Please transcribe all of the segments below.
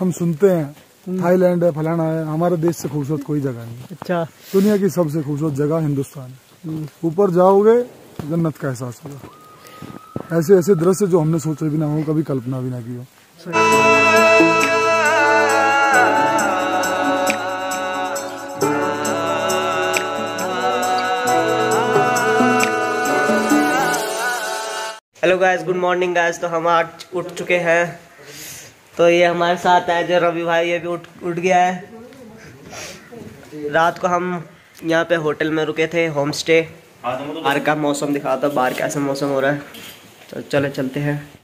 हम सुनते हैं थाईलैंड है फलाना है हमारे देश से खूबसूरत कोई जगह नहीं अच्छा। दुनिया की सबसे खूबसूरत जगह हिंदुस्तान है। हम्म, ऊपर जाओगे जन्नत का एहसास होगा। ऐसे ऐसे दृश्य जो हमने सोचे भी ना हो कभी कल्पना भी ना की हो। Hello guys good morning guys तो हम आज उठ चुके हैं। तो ये हमारे साथ है जो रवि भाई ये भी उठ उठ गया है। रात को हम यहाँ पे होटल में रुके थे होम स्टे बाहर का मौसम दिखाता बाहर कैसा मौसम हो रहा है। तो चले चलते हैं।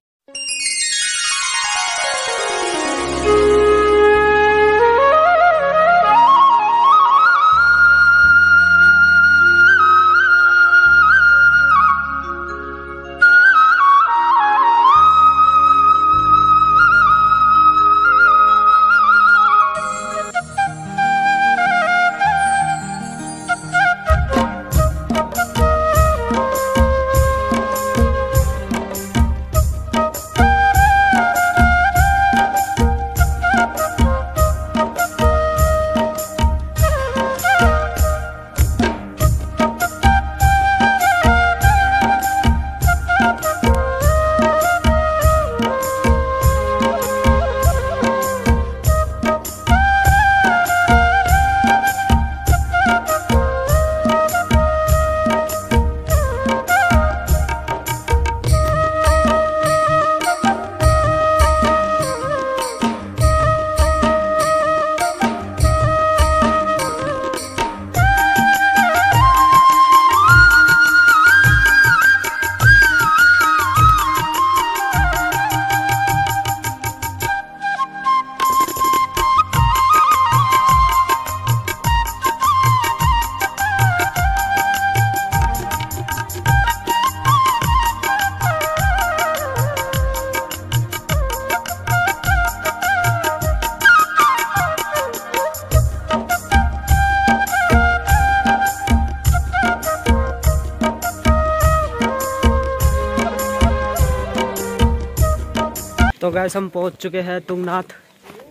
गैस हम पहुँच चुके हैं तुंगनाथ।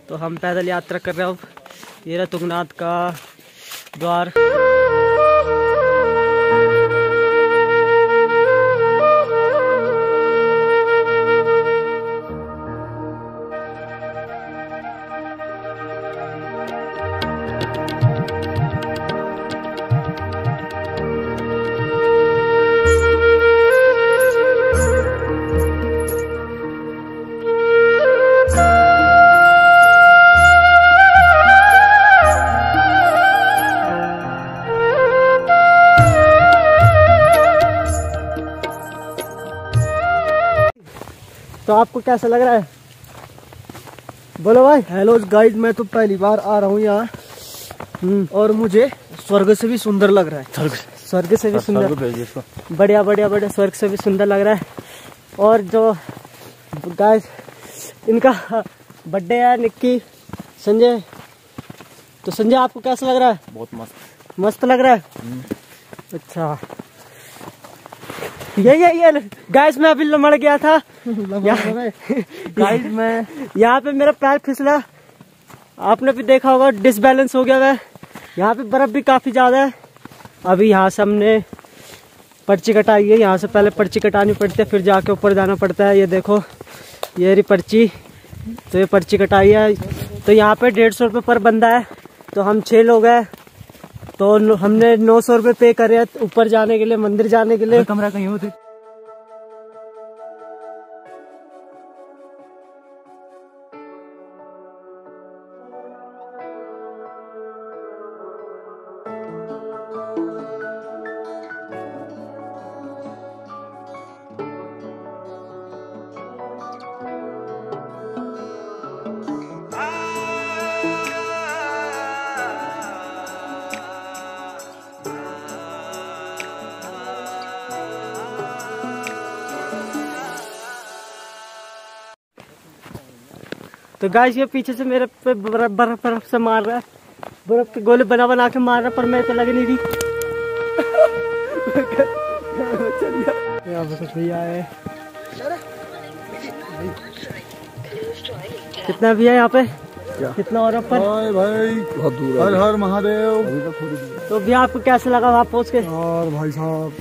तो हम पैदल यात्रा कर रहे हैं अब। ये रहा तुंगनाथ का द्वार। कैसा लग रहा है? बोलो भाई। हेलो गाइड मैं तो पहली बार आ रहा हूँ यहाँ। हम्म, और मुझे स्वर्ग से भी सुंदर लग रहा है। स्वर्ग से। भी सुंदर। बढ़िया बढ़िया बढ़िया स्वर्ग से भी सुंदर लग रहा है। और जो गाइस इनका बर्थडे है निक्की संजय। तो संजय आपको कैसा लग रहा है? बहुत मस्त। मस्त लग रहा है? अच्छा। ये ये ये गाइस मैं अभी लमड़ गया था। गाइड मैं यहाँ पे मेरा पैर फिसला। आपने भी देखा होगा डिसबैलेंस हो गया है यहाँ पे बर्फ़ भी काफ़ी ज़्यादा है। अभी यहाँ से हमने पर्ची कटाई है। यहाँ से पहले पर्ची कटानी पड़ती है फिर जाके ऊपर जाना पड़ता है। ये देखो ये रही पर्ची। तो ये पर्ची कटाई है। तो यहाँ पे डेढ़ सौ रुपये पर बंदा है। तो हम छः लोग हैं। तो हमने नौ सौ रुपये पे करे ऊपर जाने के लिए, मंदिर जाने के लिए। कमरा कहीं होते तो गाइस ये पीछे से मेरे पे बर्फ़ बर्फ़ बर्फ़ से मार रहा है। बर्फ़ के गोले बना बना के मार रहा है पर मैं पे लग नहीं रही। यहाँ पे कुछ भैया है कितना भैया यहाँ पे? कितना और ऊपर? हाय भाई। बहुत दूर हर हर महादेव। तो तो भैया आपको कैसा लगा वहाँ पहुँच के? और भाई साहब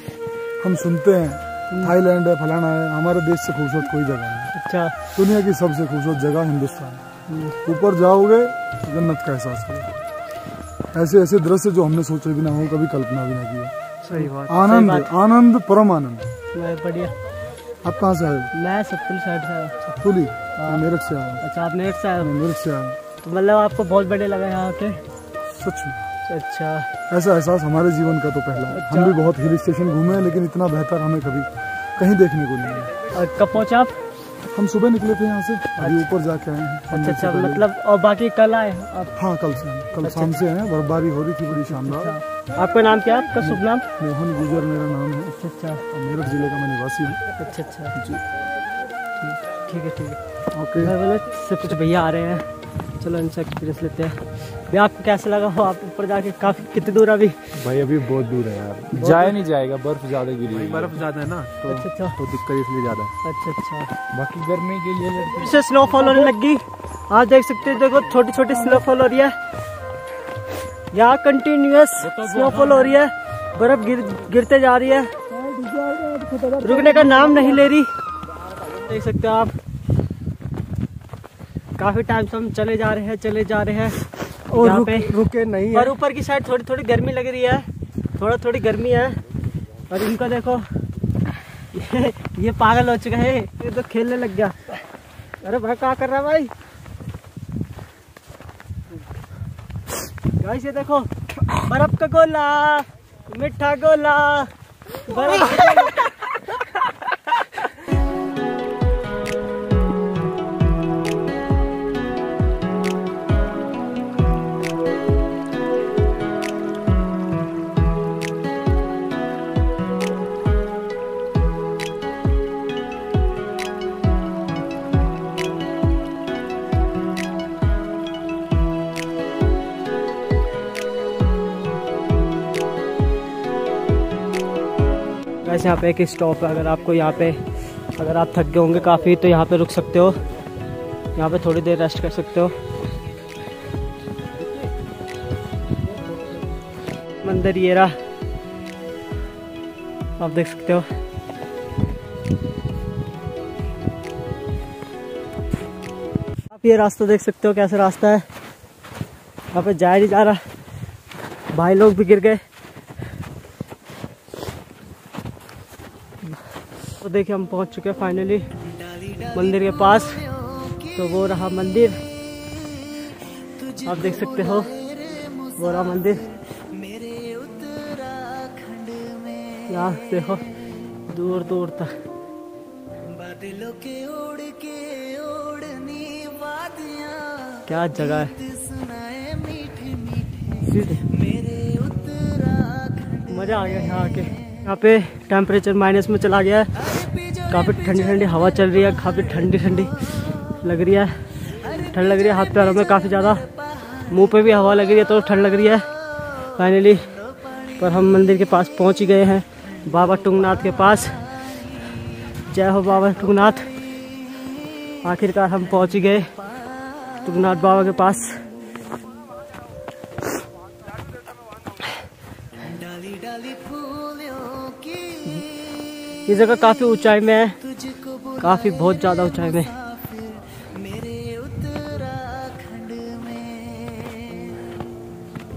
हम सुनते हैं। थाईलैंड है फलाना है हमारे देश से खूबसूरत कोई जगह नहीं अच्छा। दुनिया की सबसे खूबसूरत जगह हिंदुस्तान ऊपर जाओगे जन्नत का एहसास करोगे ऐसे ऐसे दृश्य जो हमने सोचे भी ना हो कभी कल्पना भी ना की हो। सही बात आनंद आनंद परम आनंद। बढ़िया। आप कहाँ से आए मैं साइड से आया अच्छा। मेरठ से आया अच्छा आप नेट से आए मेरठ से आया तो मतलब आपको बहुत बढ़िया लगा यहाँ के सच में। अच्छा। ऐसा एहसास हमारे जीवन का तो पहला है। हम भी बहुत हिल स्टेशन घूमे हैं लेकिन इतना बेहतर हमें कभी कहीं देखने को नहीं मिला। कब पहुँचे आप? हम सुबह निकले थे यहाँ से अभी ऊपर जाके आए हैं। अच्छा अच्छा मतलब और बाकी कल आए आप? हाँ कल से कल शाम से हैं। बर्फबारी हो रही थी बड़ी शानदार। आपका नाम क्या है आपका शुभ नाम? मोहन गुजर मेरा नाम है। अच्छा अच्छा। मेरठ ज़िले का मैं निवासी हूँ। अच्छा अच्छा। जी। ठीक है ठीक है। ओके। सब कुछ भैया आ रहे हैं। चलो इनसे एक्सपीरियंस लेते हैं। भैया आपको कैसा लगा? हो आप ऊपर जाके काफ़ी कितनी दूर अभी? भाई अभी बहुत दूर है यार। जाया नहीं जाएगा बर्फ़ ज़्यादा गिरी है। बर्फ़ ज़्यादा है ना तो अच्छा अच्छा। तो दिक्कत इसलिए ज़्यादा। अच्छा अच्छा। बाकी गर्मी के लिए से स्नोफॉल होने लगी। आप देख सकते हैं देखो छोटी छोटी स्नोफॉल हो रही है। यहाँ कंटिन्यूस स्नोफॉल हो रही है। बर्फ़ गिर गिरते जा रही है। रुकने का नाम नहीं ले रही। देख सकते हो आप। काफ़ी टाइम से हम चले जा रहे हैं चले जा रहे हैं। और रुक, पे। रुके नहीं है। और ऊपर की साइड थोड़ी थोड़ी गर्मी लग रही है। थोड़ा थोड़ी गर्मी है। और इनको देखो। ये, ये पागल हो चुका है। ये तो खेलने लग गया। अरे भाई क्या कर रहा है भाई? गाइस ये देखो। बर्फ़ का गोला। मिठा गोला। बर्फ़ का गोला। यहाँ पे एक स्टॉप है। अगर आपको यहाँ पे, अगर आप थक गए होंगे काफ़ी तो यहाँ पे रुक सकते हो। यहाँ पे थोड़ी देर रेस्ट कर सकते हो। मंदिर ये रहा। आप देख सकते हो। आप ये रास्ता देख सकते हो कैसा रास्ता है। यहाँ पे जाया नहीं जा रहा। भाई लोग भी गिर गए। देखिए हम पहुँच चुके हैं फाइनली मंदिर के पास। तो वो रहा मंदिर। आप देख सकते हो वो रहा मंदिर। यहाँ देखो दूर दूर तक। क्या जगह है? मज़ा आ गया यहाँ आके। यहाँ पे टेम्परेचर माइनस में चला गया है। काफ़ी ठंडी ठंडी हवा चल रही है, काफ़ी ठंडी ठंडी लग रही है। ठंड लग रही है, हाथ पैरों में काफ़ी ज़्यादा। मुँह पे भी हवा लग रही है तो ठंड लग रही है। फाइनली पर हम मंदिर के पास पहुँच ही गए हैं, बाबा टुंगनाथ के पास। जय हो बाबा टुंगनाथ। आखिरकार हम पहुँच ही गए टुंगनाथ बाबा के पास। ये जगह काफ़ी ऊंचाई में है। काफ़ी बहुत ज़्यादा ऊंचाई में।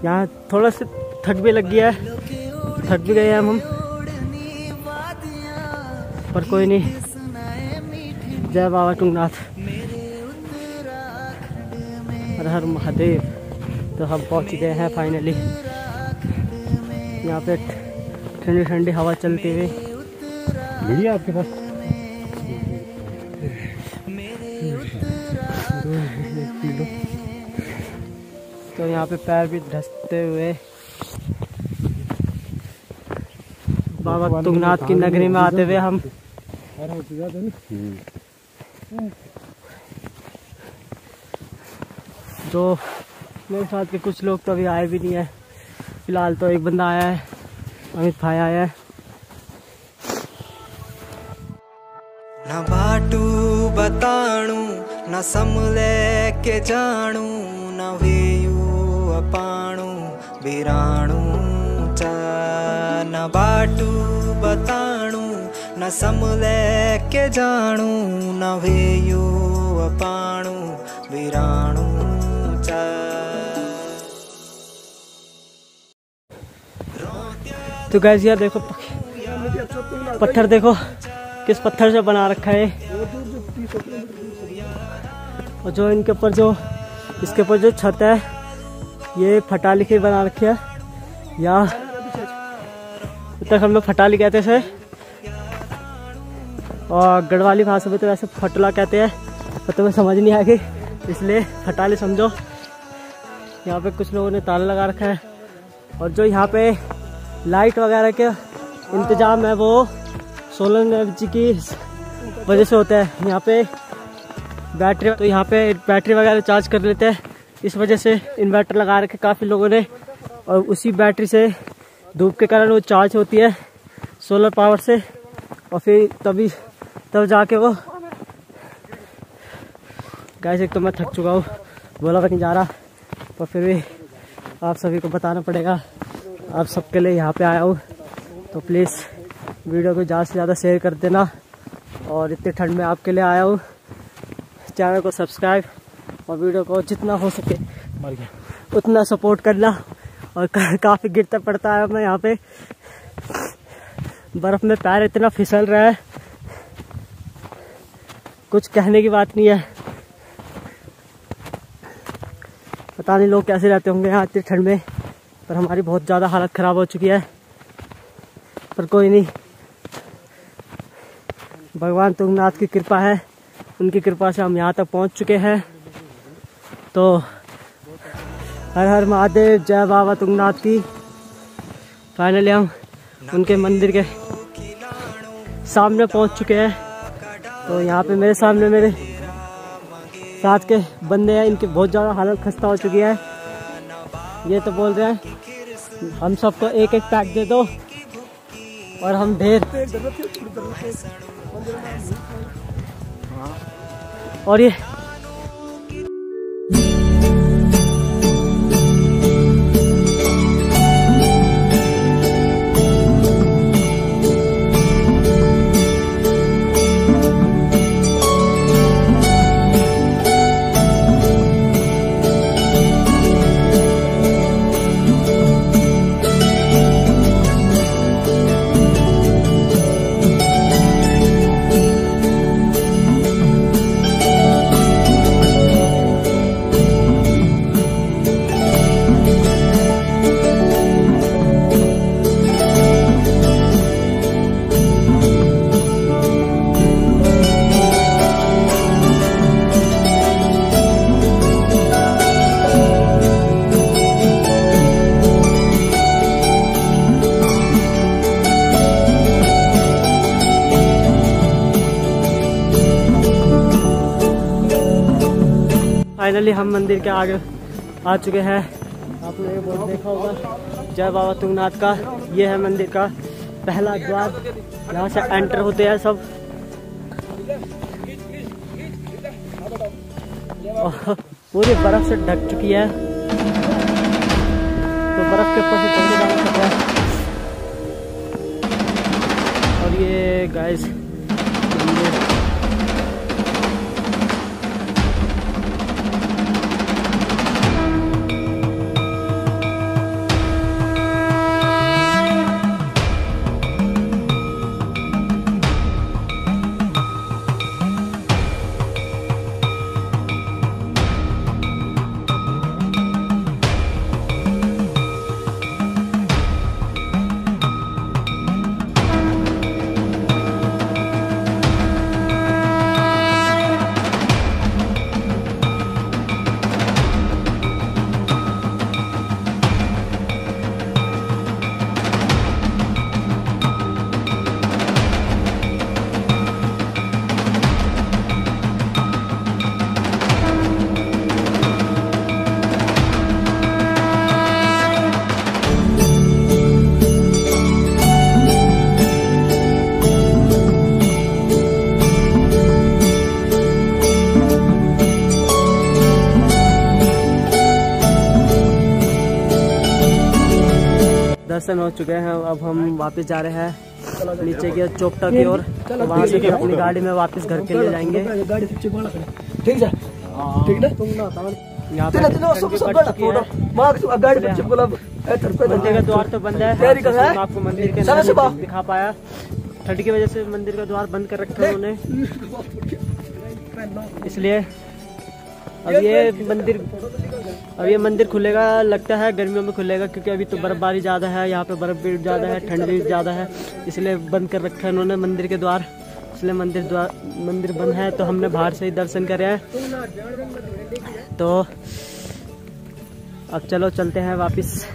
यहाँ थोड़ा सा थक भी लग गया है। थक भी गए हम हम। पर कोई नहीं। जय बाबा टुंगनाथ हर हर महादेव तो हम पहुँच गए हैं फाइनली यहाँ पे ठंडी ठंडी हवा चलती हुई। मीडिया आपके पास? तो यहाँ पे पैर भी धसते हुए। बाबा तुंगनाथ की नगरी में आते हुए हम जो मेरे साथ के कुछ लोग तो अभी आए भी नहीं है। फ़िलहाल तो एक बंदा आया है अमित भाई आया है। न बाटू बताणू न समले કે જાણું નવેયું અપાણું બિરાણું ચા ન બાટું બતાણું ન સમલે કે જાણું નવેયું અપાણું બિરાણું ચા तो गैस यार देखो पत्थर देखो किस पत्थर से बना रखा है और जो इनके ऊपर जो, इसके ऊपर जो छत है, ये फटाली की बना रखी है। या तक हम लोग फटाली कहते थे और गढ़वाली भाषा में तो वैसे फटला कहते हैं, पर तुम्हें समझ नहीं आएगी, इसलिए फटाली समझो। यहाँ पे कुछ लोगों ने ताला लगा रखा है। और जो यहाँ पे लाइट वगैरह के इंतज़ाम है, वो सोलर एनर्जी की वजह से होता है। यहाँ पे बैटरी तो यहाँ पे बैटरी वगैरह चार्ज कर लेते हैं। इस वजह से इन्वर्टर लगा रखे काफ़ी लोगों ने। और उसी बैटरी से धूप के कारण वो चार्ज होती है सोलर पावर से। और फिर तभी, तब जाके वो गैस एक तो मैं थक चुका हूँ। बोला भी नहीं जा रहा। पर फिर भी आप सभी को बताना पड़ेगा। आप सबके लिए यहाँ पे आया हूँ। तो प्लीज़ वीडियो को ज़्यादा से ज़्यादा शेयर कर देना। और इतनी ठंड में आपके लिए आया हूँ। चैनल को सब्सक्राइब और वीडियो को जितना हो सके मर गया। उतना सपोर्ट करना और का, काफ़ी गिरता पड़ता है मैं यहाँ पे। बर्फ़ में पैर इतना फिसल रहा है। कुछ कहने की बात नहीं है। पता नहीं लोग कैसे रहते होंगे यहाँ इतनी ठंड में पर हमारी बहुत ज़्यादा हालत ख़राब हो चुकी है। पर कोई नहीं। भगवान तुंगनाथ की कृपा है। उनकी कृपा से हम यहाँ तक पहुँच चुके हैं। तो हर हर महादेव, जय बाबा तुंगनाथ की। फाइनली हम उनके मंदिर के सामने पहुँच चुके हैं। तो यहाँ पे मेरे सामने मेरे साथ के बंदे हैं, इनकी बहुत ज़्यादा हालत खस्ता हो चुकी है। ये तो बोल रहे हैं, हम सबको एक एक पैक दे दो और हम ढेर और ये फाइनली हम मंदिर के आगे आ चुके हैं। आपने ये बोर्ड देखा होगा। जय बाबा तुंगनाथ का। ये है मंदिर का पहला द्वार। यहाँ से एंटर होते हैं सब। पूरी बर्फ़ से ढक चुकी है। तो बर्फ़ के ऊपर से और ये गाइस दर्शन हो चुके हैं। अब हम वापस जा रहे हैं नीचे की चौकटा की ओर। वहाँ से अपनी गाड़ी में वापस घर के लिए जाएँगे। ठीक है? ठीक यहाँ पे मंदिर का द्वार तो बंद है। आपको मंदिर के दिखा पाया। ठंड की वजह से मंदिर का द्वार बंद कर रखा है उन्होंने। इसलिए अब ये मंदिर अब ये मंदिर खुलेगा लगता है गर्मियों में खुलेगा क्योंकि अभी तो बर्फबारी ज़्यादा है यहाँ पे बर्फ़ भी ज़्यादा है ठंड भी ज़्यादा है इसलिए बंद कर रखा है उन्होंने मंदिर के द्वार इसलिए मंदिर द्वार मंदिर बंद है तो हमने बाहर से ही दर्शन करे हैं। तो अब चलो चलते हैं वापस।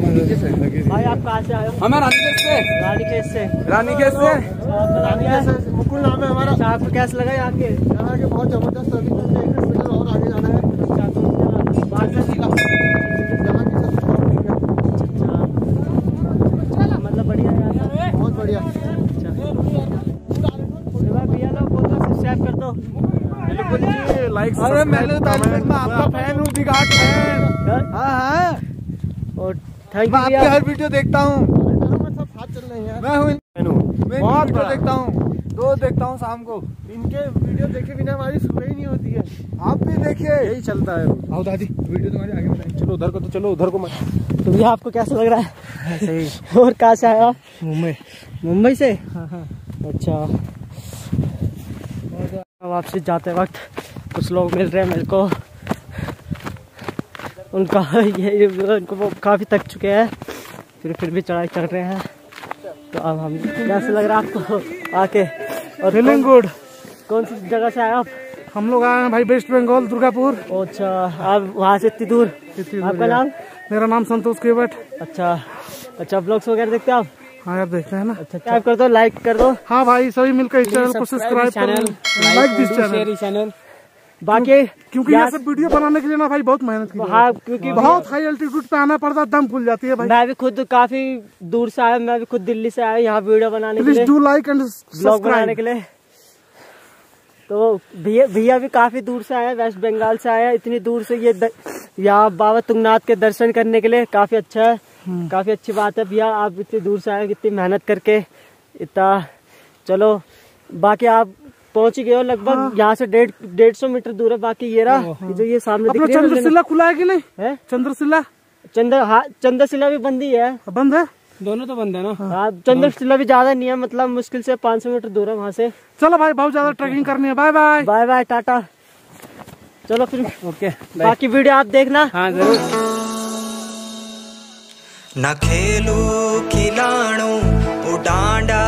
भाई आप कहाँ से आए हो? हमें रानीखेत से। रानीखेत से। रानीखेत से। आपका मुकुल नाम है हमारा। अच्छा आपको कैसा लगा यहाँ के? यहाँ के बहुत ज़बरदस्त तो किलोमीटर और आगे जाना है। अच्छा तो से है अच्छा मतलब बढ़िया यार बहुत बढ़िया। अच्छा। अरे भाई भैया लोग बोल सब्सक्राइब कर दो। लाइक अरे मैंने मैं आपका फ़ैन हूँ बिगाट फ़ैन हाँ हाँ। और थैंक यू मैं आपके हर वीडियो देखता हूँ। हैं मैं हूँ हूँ बहुत बड़ा। देखता हूँ। रोज देखता हूँ शाम को। इनके वीडियो देखे बिना हमारी सुबह ही नहीं होती है। आप भी देखिए। यही चलता है। आओ दादी वीडियो तुम्हारी आगे बताएँ। चलो उधर को तो चलो उधर को मत। तो भैया आपको कैसा लग रहा है? सही। और कहाँ से आप? मुंबई। मुंबई से? अच्छा। वापसी जाते वक्त कुछ लोग मिल रहे हैं मेरे को। उनका ये उनको वो काफ़ी थक चुके हैं। फिर फिर भी चढ़ाई चढ़ रहे हैं। तो अब हम कैसे लग रहा है आपको? आके। और फीलिंग गुड कौन सी जगह से आए आप? हम लोग आए हैं भाई वेस्ट बंगाल दुर्गापुर। अच्छा। आप वहाँ से इतनी दूर? आपका नाम? मेरा नाम संतोष केवट। अच्छा। अच्छा ब्लॉग्स वगैरह देखते हैं आप? हाँ यार देखते हैं ना। अच्छा सब्सक्राइब कर दो लाइक कर दो। हाँ भाई सभी मिलकर इस चैनल को सब्सक्राइब करो। लाइक दिस चैनल चैनल बाकी क्योंकि ये सब वीडियो बनाने के लिए ना भाई बहुत मेहनत की हाँ। क्योंकि बहुत हाई अल्टीट्यूड पे आना पड़ता है दम खुल जाती है भाई। मैं भी खुद काफ़ी दूर से आया मैं भी खुद दिल्ली से आया यहाँ वीडियो बनाने के लिए। डू लाइक एंड ब्लॉग बनाने के लिए। तो भैया भैया भी काफ़ी दूर से आया वेस्ट बंगाल से आया इतनी दूर से ये यहाँ बाबा तुंगनाथ के दर्शन करने के लिए काफ़ी अच्छा है। काफ़ी अच्छी बात है भैया आप इतनी दूर से आए कितनी मेहनत करके इतना चलो बाकी आप पहुँच ही गए हो लगभग हाँ। यहाँ से डेढ़ डेढ़ सौ मीटर दूर है बाकी ये रहा। ये जो ये सामने दिख रही है चंद्रशिला खुला है कि नहीं? है? चंद्रशिला? चंद्र हाँ चंद्रशिला भी बंद ही है। बंद है? दोनों तो बंद है ना? हाँ चंद्रशिला भी ज़्यादा नहीं है मतलब मुश्किल से 500 मीटर दूर है वहाँ से। चलो भाई बहुत ज़्यादा ट्रैकिंग करनी है। Bye bye. Bye bye tata. चलो फिर। ओके बाकी वीडियो आप देखना। हाँ ज़रूर। न खेलू खिलाणू उडांडा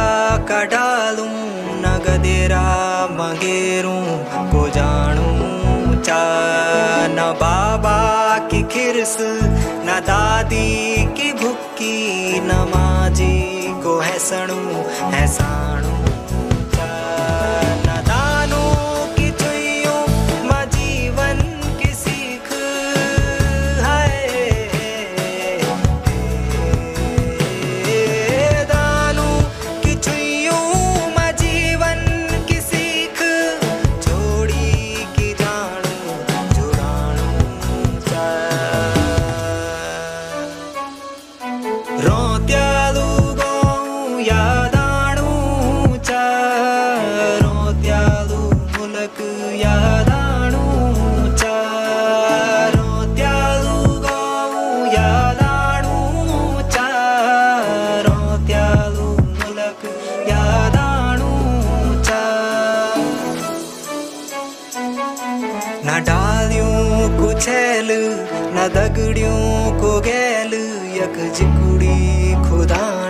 मगेरू को जानू, चा न बाबा की खिरस, न दादी की भुक्की, न माजी को हैसणू, हैसाणू। दगड़ियों को गैल यक जिकुड़ी खुदानी